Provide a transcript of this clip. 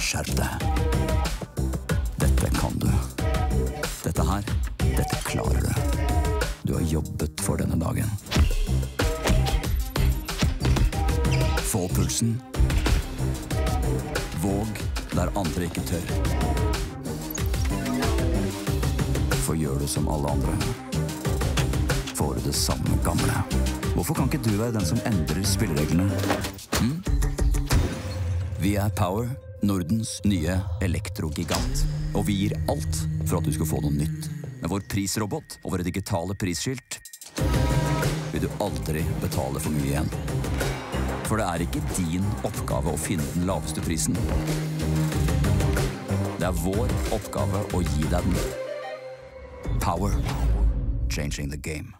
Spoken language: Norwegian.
Skjerp deg. Dette kan du. Dette her, dette klarer du. Du har jobbet for denne dagen. Få pulsen. Våg der andre ikke tør. For gjør du som alle andre, får du det samme gamle. Hvorfor kan ikke du være den som endrer spillereglene? Vi er Power, Nordens nye elektrogigant. Og vi gir alt for at du skal få noe nytt. Med vår prisrobot og våre digitale prisskilt vil du aldri betale for mye igjen. For det er ikke din oppgave å finne den laveste prisen. Det er vår oppgave å gi deg den. Power. Changing the game.